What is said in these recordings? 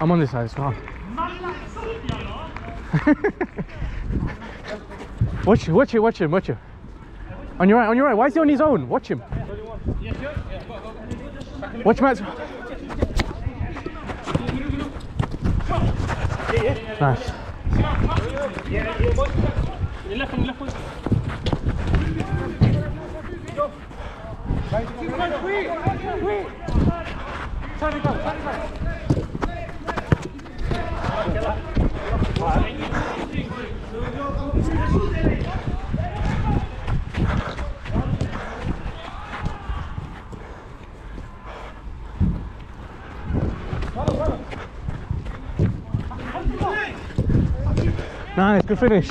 I'm on this side, it's fine. watch it, watch it, watch him, watch him. On your right, on your right. Why is he on his own? Watch him. Watch Matt's. Nice. Your left one, left one. Nice, good finish.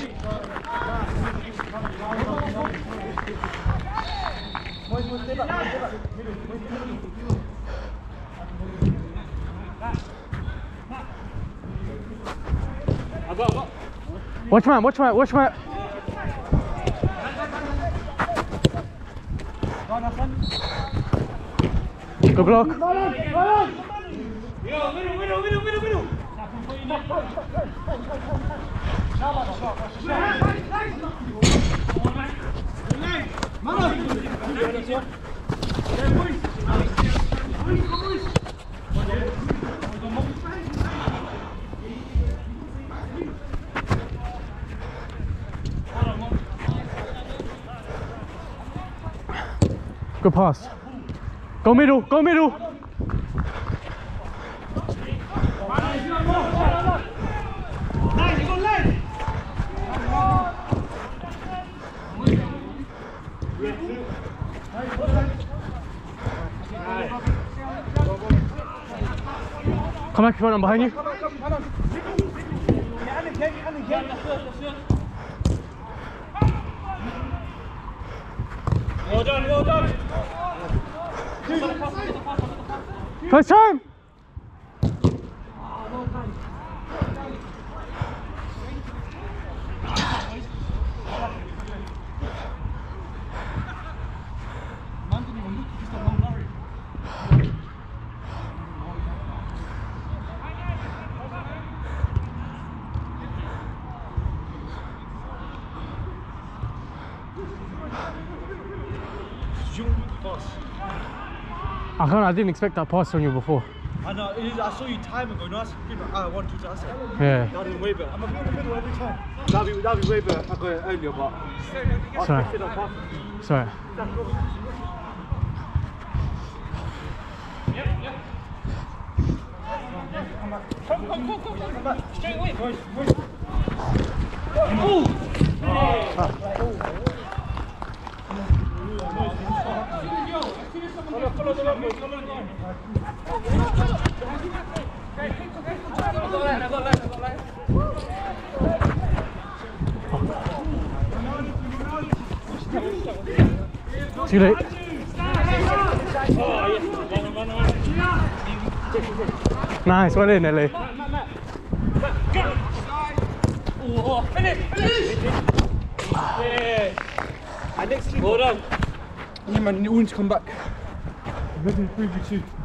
Watch Matt, watch Matt, watch Matt. Good block. Middle, middle, middle, middle, middle. Good pass. Go middle, go middle. Nice, you got line. Come back, front, I'm behind you. Well done, well done. First time. I can't, I didn't expect that pass from you before. I know, it is, I saw you time ago, no, I said, uh, one, two, three, I said, Yeah. that would have been way better. I'm a bit in the middle every time. That'd be, that'd be way better. I got it earlier, but I Sorry. picked it up after. Sorry. Come, come, come, come, come back. Straight away. Too late. Nice, well in, Ellie. Finish, finish. Yeah. And next week, Well done. I need my Owen to come back. I'm ready to prove you too.